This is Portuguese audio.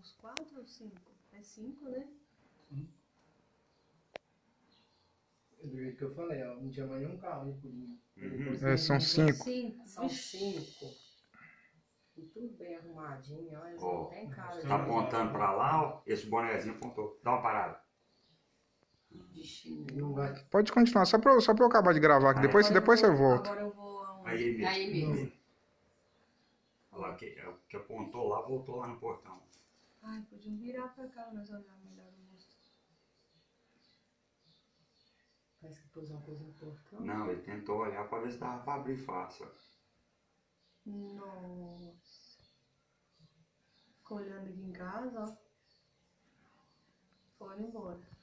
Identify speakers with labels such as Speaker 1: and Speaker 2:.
Speaker 1: uns quatro ou cinco? É cinco, né?
Speaker 2: Do jeito que eu falei, ó, não tinha mais nenhum carro por mim.
Speaker 3: Uhum.
Speaker 2: Depois
Speaker 4: É, são cinco.
Speaker 1: Cinco.
Speaker 5: São cinco. E tudo bem arrumadinho, ó. Eles
Speaker 3: Ó,
Speaker 5: não tem cara de.
Speaker 3: Tá apontando pra lá, ó. Esse bonezinho apontou. Dá uma parada.
Speaker 5: de.
Speaker 4: Pode continuar, só pra, eu- só pra eu acabar de gravar, que depois,
Speaker 1: Agora eu
Speaker 4: depois você volta.
Speaker 1: Agora eu vou aonde?
Speaker 3: Aí mesmo.
Speaker 5: Aí mesmo.
Speaker 3: Olha lá, que, é, que apontou lá, voltou lá no portão.
Speaker 1: Ai, podiam virar pra cá, nós olhar melhor o rosto.
Speaker 5: Parece que pôs uma coisa no portão.
Speaker 3: Não, ele tentou olhar pra ver se dava pra abrir fácil. ó.
Speaker 1: Nossa. Ficou olhando aqui em casa, ó. Foi embora.